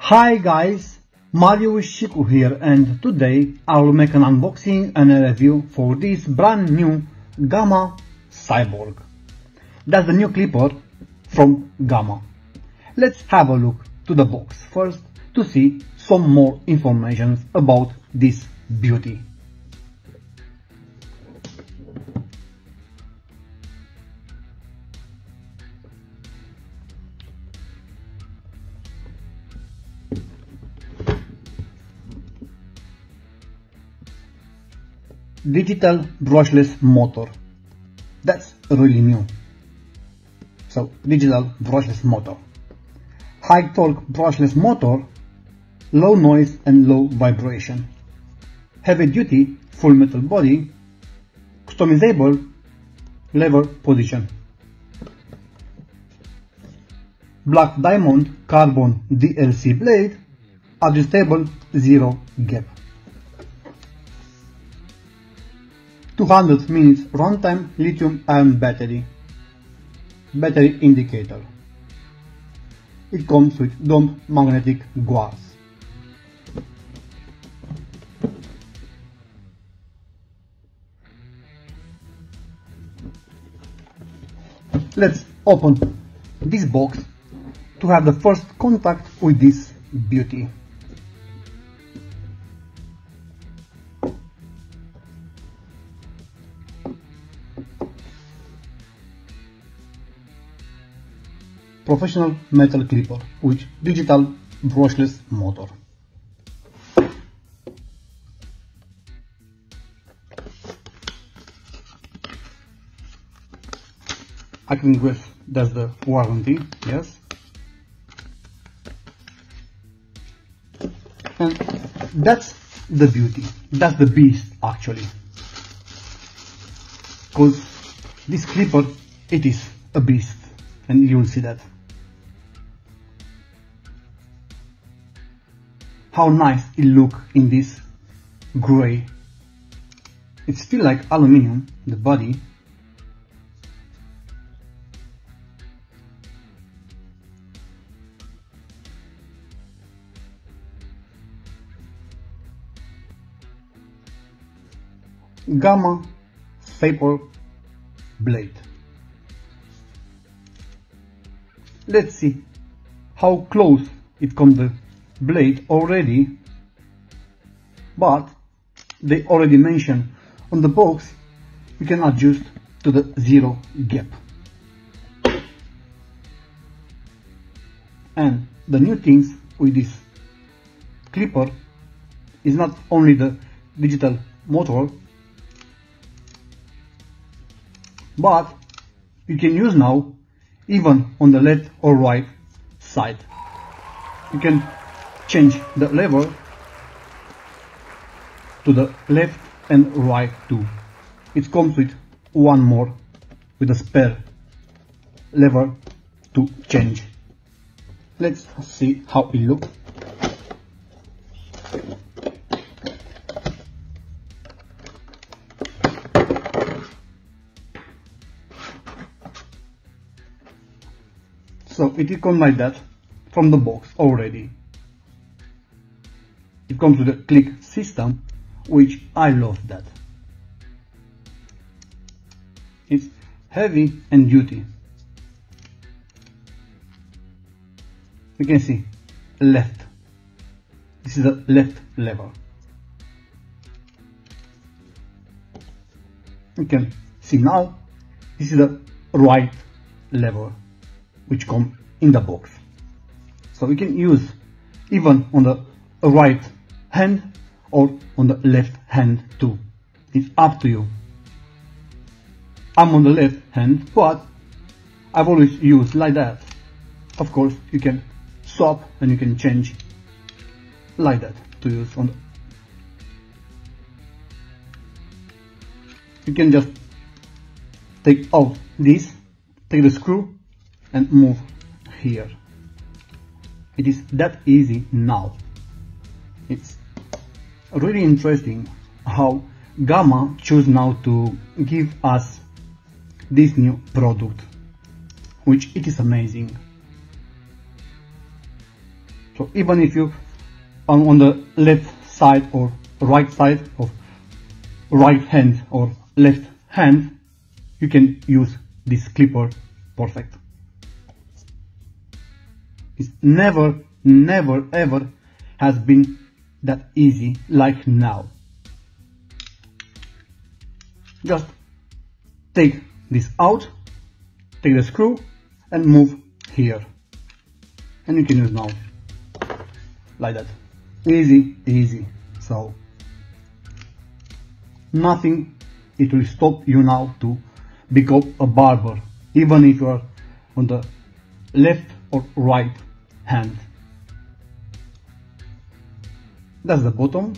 Hi guys, Marius Cicu here and today I will make an unboxing and a review for this brand new Gamma Cyborg. That's the new clipper from Gamma. Let's have a look to the box first to see some more information about this beauty. Digital brushless motor. That's really new. So digital brushless motor. High torque brushless motor, low noise and low vibration. Heavy duty full metal body, customizable lever position. Black diamond carbon DLC blade, adjustable zero gap. 200 minutes runtime lithium ion battery. Battery indicator. It comes with domed magnetic glass. Let's open this box to have the first contact with this beauty. Professional metal clipper with digital brushless motor. I can guess that's the warranty, yes. And that's the beauty, that's the beast actually. Because this clipper, it is a beast and you will see that. How nice it look in this gray. It's still like aluminium, the body. Gamma Vapor Blade. Let's see how close it comes blade already but they already mentioned on the box we can adjust to the zero gap. And the new things with this clipper is not only the digital motor but you can use now even on the left or right side. You can change the lever to the left and right too. It comes with one more with a spare lever to change. Let's see how it looks. So it comes like that from the box already. It comes with a click system, which I love that. It's heavy and duty. You can see left. This is the left lever. You can see now this is the right lever which come in the box. So we can use even on the right hand or on the left hand too. It's up to you. I'm on the left hand, but I've always used like that. Of course, you can swap and you can change like that to use on you can just take off this, take the screw and move here. It is that easy now. It's really interesting how Gamma choose now to give us this new product, which it is amazing. So even if you are on the left side or right side of right hand or left hand, you can use this clipper perfect. It's never, never, ever has been that easy like now. Just take this out, take the screw and move here. And you can use now like that. Easy, easy. So nothing it will stop you now to become a barber even if you are on the left or right hand that's the bottom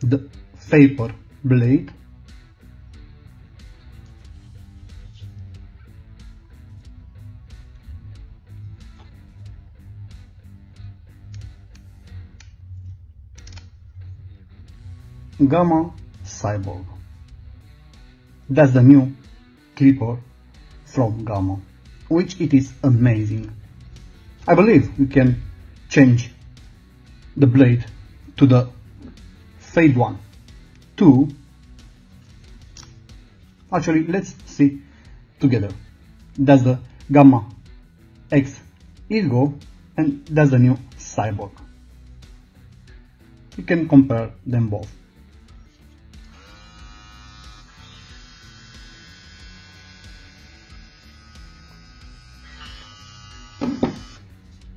the vapor blade. Gamma Cyborg. That's the new clipper from Gamma, which it is amazing. I believe we can change the blade to the fade one. Two. Actually, let's see together. That's the Gamma X Ergo and that's the new Cyborg. You can compare them both.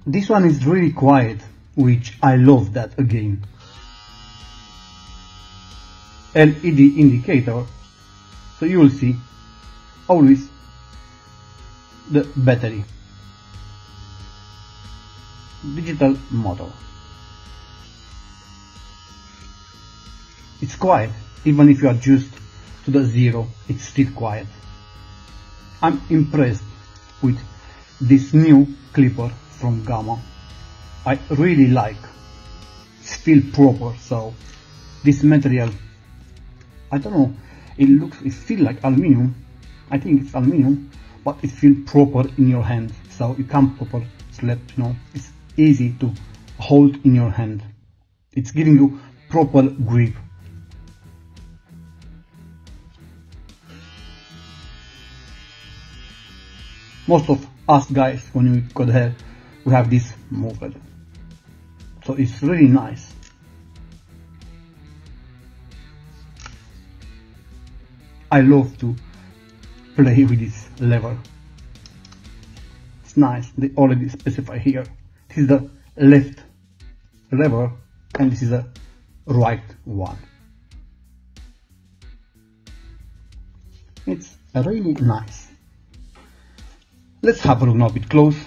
This one is really quiet, which I love that again. LED indicator, so you will see always the battery. Digital motor. It's quiet, even if you adjust to the zero, it's still quiet. I'm impressed with this new clipper from Gamma. I really like. It's feel proper. So this material, I don't know. It looks, it feel like aluminium. I think it's aluminium, but it feel proper in your hand. So you can proper slap. You know, it's easy to hold in your hand. It's giving you proper grip. Most of us guys, when we got hair, we have this movement so it's really nice. I love to play with this lever it's nice. They already specify here. This is the left lever and this is the right one. It's really nice. Let's have a look now a bit close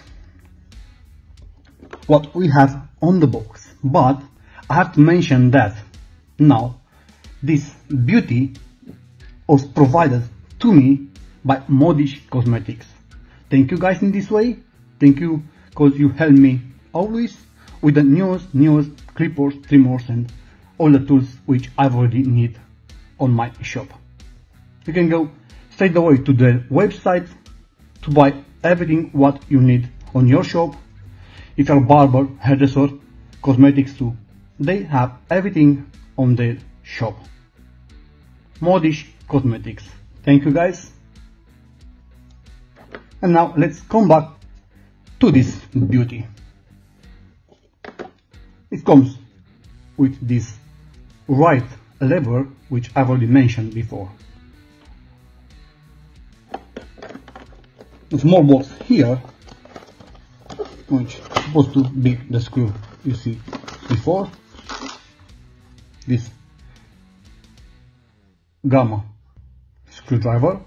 what we have on the box. But I have to mention that now this beauty was provided to me by Modish Cosmetics. Thank you guys in this way. Thank you because you help me always with the newest, newest clippers, trimmers and all the tools which I already need on my shop. You can go straight away to the website to buy everything what you need on your shop if you're a barber, hairdresser, cosmetics too, they have everything on their shop. Modish Cosmetics. Thank you guys. And now let's come back to this beauty. It comes with this right lever which I've already mentioned before. A small box here which supposed to be the screw you see. Before this gamma screwdriver.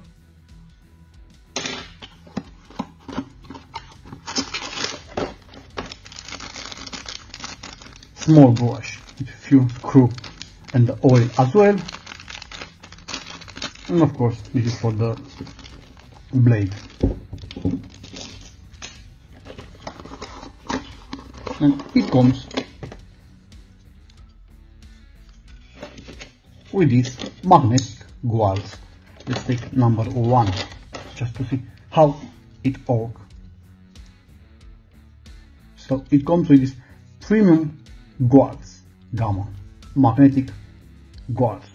Small brush with few screw and the oil as well. And of course this is for the blade and it comes. With these magnetic guards let's take number one just to see how it works so it comes with this premium guards, gamma magnetic guards.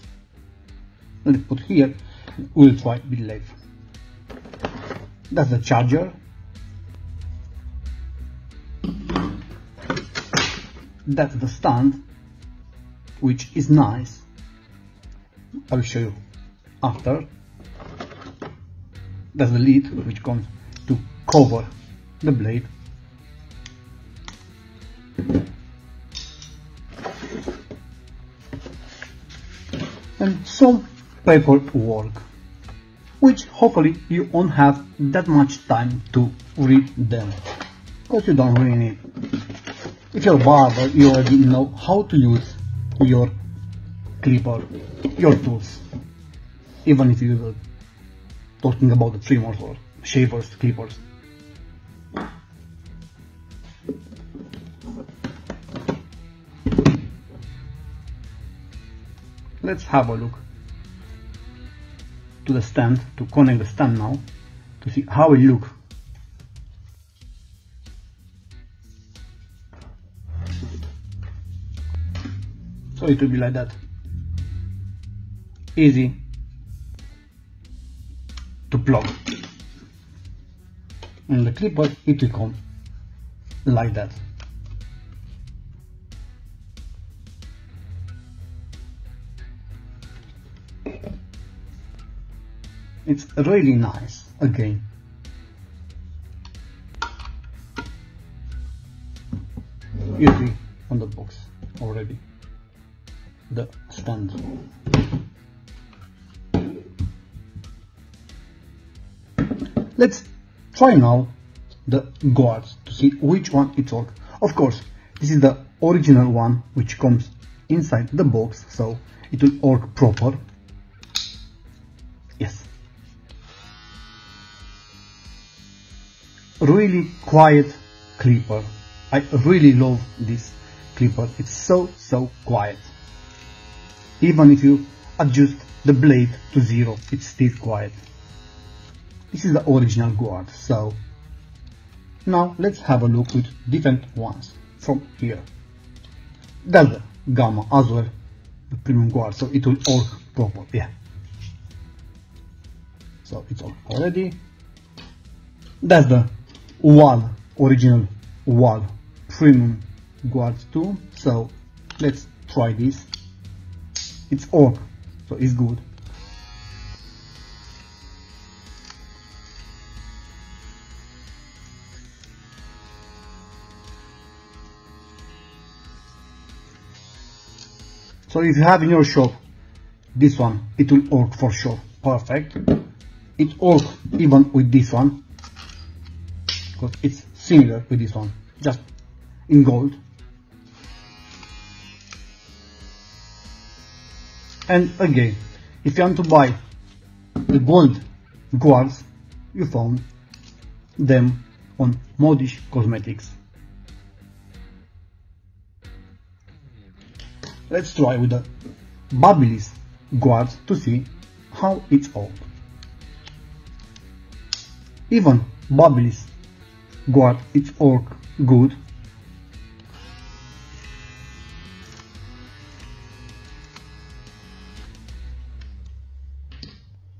let's put here we'll try LED that's the charger that's the stand which is nice I'll show you after that's the lid which comes to cover the blade. And some paperwork which hopefully you won't have that much time to read them because you don't really need if you're barber you already know how to use your clipper your tools. Even if you're talking about the trimmers or shavers clippers. Let's have a look to the stand to connect the stand now to see how it look so it will be like that. Easy. To plug. And the clipper it will come like that. It's really nice again. See on the box already the stand. Let's try now the guards to see which one it works. Of course, this is the original one which comes inside the box, so it will work proper. Yes, really quiet clipper. I really love this clipper. It's so, so quiet. Even if you adjust the blade to zero, it's still quiet. This is the original guard. So now let's have a look with different ones from here. That's the gamma as well, the premium guard. So it will work proper. Yeah. So it's all already. That's the Wahl original Wahl premium guard 2 so let's try this it's oak so it's good. So if you have in your shop this one it will work for sure. Perfect. It works even with this one. Because it's similar with this one. Just in gold and again if you want to buy the gold guards you found them on Modish Cosmetics let's try with the Babyliss guards to see how it's all even Babyliss got its work good.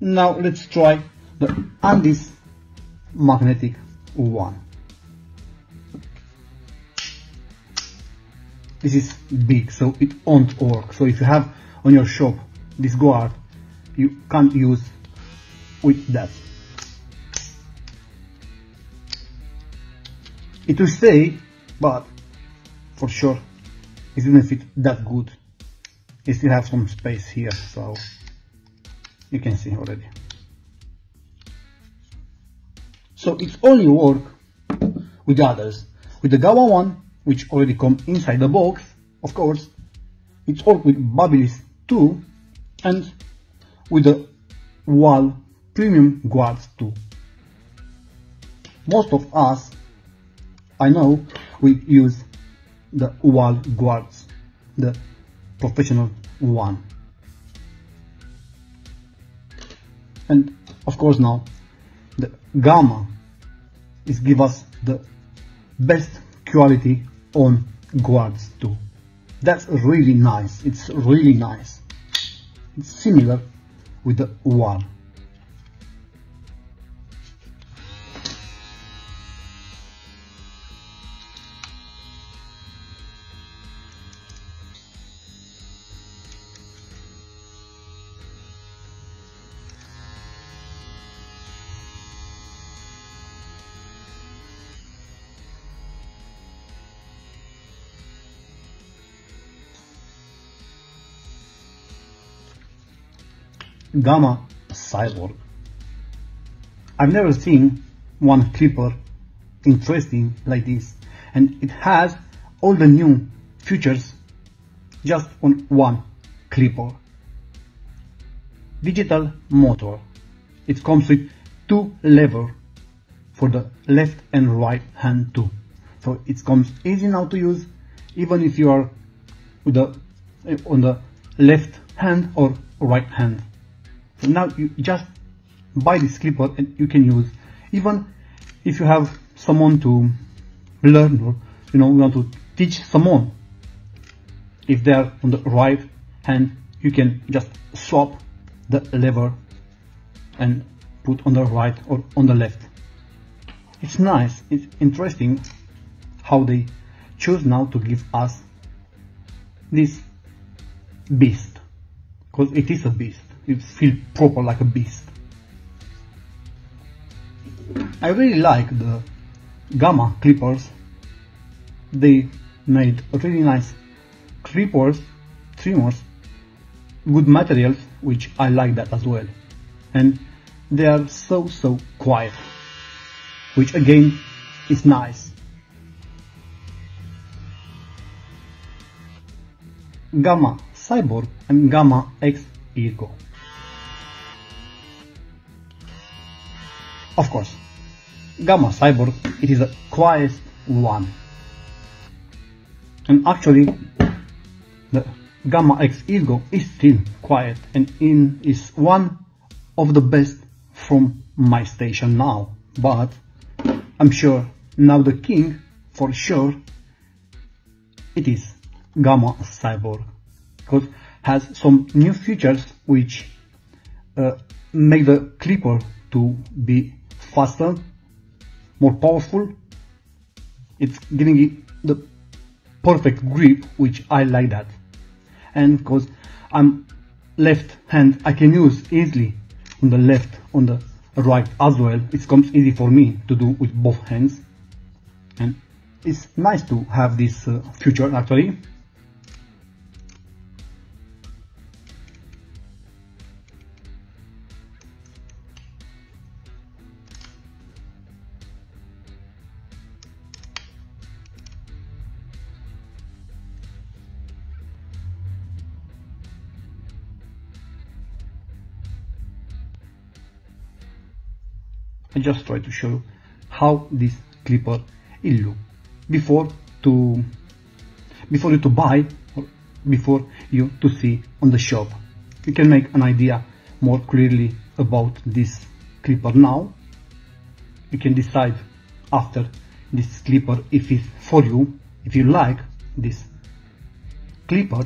Now let's try the Andis magnetic one. This is big, so it won't work. So if you have on your shop this guard, you can't use with that. It will stay, but for sure it didn't fit that good. It still have some space here, so you can see already. So it's only work with the others. With the Gamma one, which already come inside the box, of course, it's work with Babyliss 2 and with the Wahl Premium Guards 2. Most of us I know we use the Wahl guards, the professional one. And of course now the gamma is give us the best quality on guards too. That's really nice. It's really nice. It's similar with the one Gamma Cyborg. I've never seen one clipper interesting like this and it has all the new features just on one clipper. Digital motor. It comes with two levers for the left and right hand too. So it comes easy now to use even if you are with the eh, on the left hand or right hand now you just buy this clipper and you can use. Even if you have someone to learn or you know you want to teach someone if they're on the right hand you can just swap the lever and put on the right or on the left. It's nice. It's interesting how they choose now to give us this beast because it is a beast you feel proper like a beast. I really like the Gamma clippers. They made really nice clippers, trimmers, good materials, which I like that as well. And they are so so quiet, which again is nice. Gamma Cyborg and Gamma X Ergo. Of course, Gamma Cyborg, it is the quietest one. And actually, the Gamma X Ergo is still quiet and in is one of the best from my station now. But I'm sure now the king, for sure, it is Gamma Cyborg. Because has some new features which uh, make the clipper to be faster, more powerful. It's giving it the perfect grip, which I like that. And because I'm left hand, I can use easily on the left, on the right as well. It comes easy for me to do with both hands. And it's nice to have this uh, feature actually. Just try to show you how this clipper will look before to before you to buy or before you to see on the shop. You can make an idea more clearly about this clipper now. You can decide after this clipper if it's for you, if you like this clipper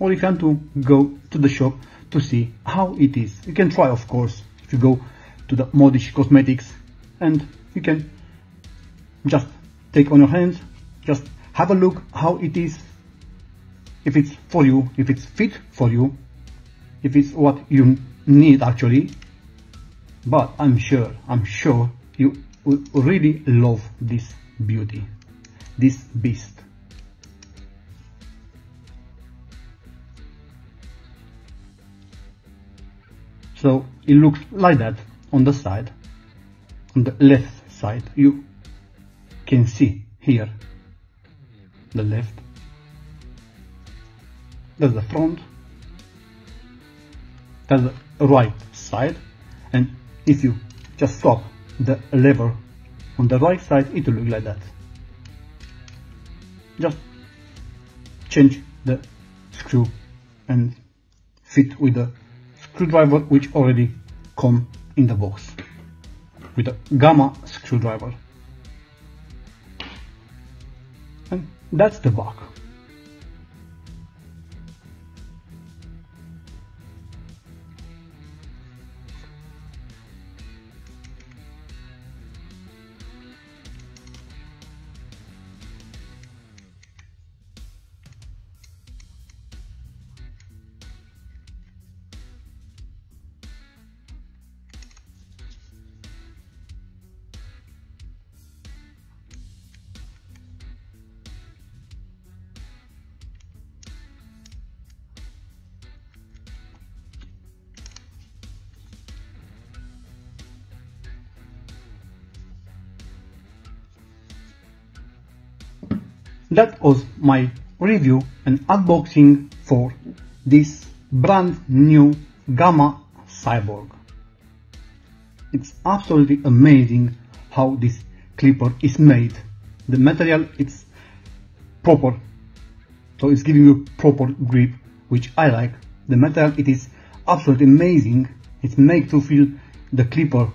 or you can to go to the shop to see how it is. You can try of course if you go to the Modish Cosmetics and you can just take on your hands, just have a look how it is, if it's for you, if it's fit for you, if it's what you need actually. But I'm sure, I'm sure you will really love this beauty, this beast. So it looks like that on the side, on the left side, you can see here the left, that's the front, that's the right side, and if you just stop the lever on the right side, it will look like that. Just change the screw and fit with the screwdriver which already come in the box with a gamma screwdriver. And that's the back. That was my review and unboxing for this brand new Gamma Cyborg. It's absolutely amazing how this clipper is made. The material is proper, so it's giving you proper grip, which I like. The material it is absolutely amazing. It's made to feel the clipper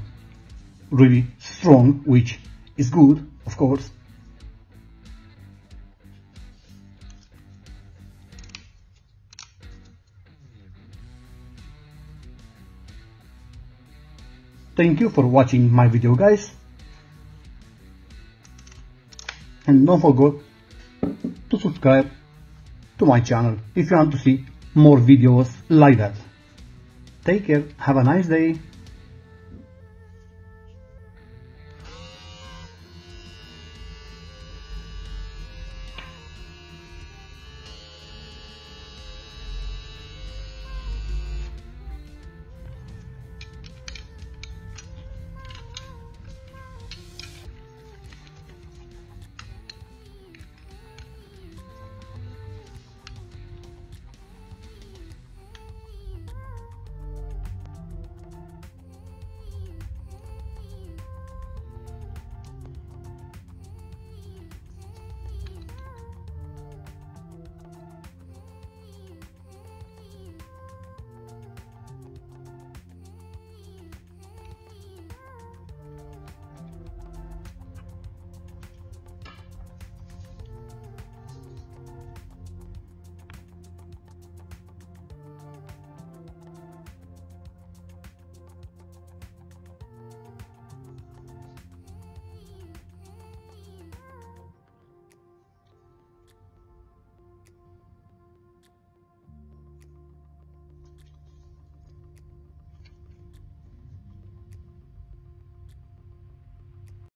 really strong, which is good, of course. Thank you for watching my video guys. And don't forget to subscribe to my channel if you want to see more videos like that. Take care, have a nice day.